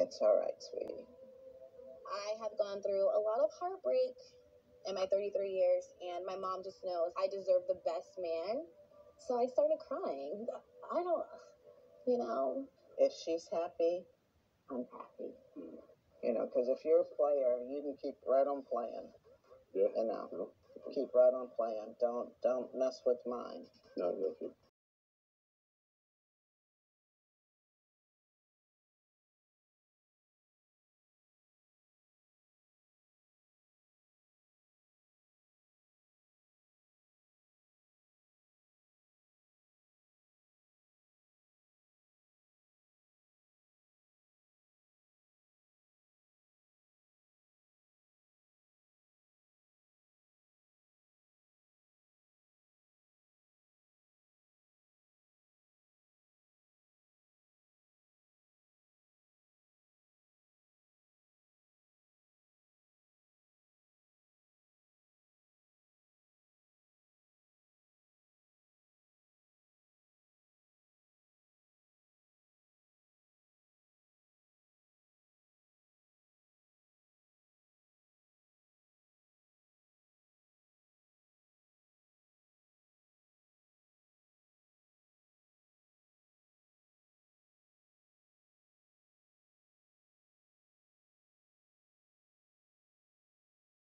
It's all right, sweetie. I have gone through a lot of heartbreak in my 33 years, and my mom just knows I deserve the best man. So I started crying. I don't, you know. If she's happy, I'm happy. You know, because if you're a player, you can keep right on playing. Yeah. You know, keep right on playing. Don't don't mess with mine. no, no,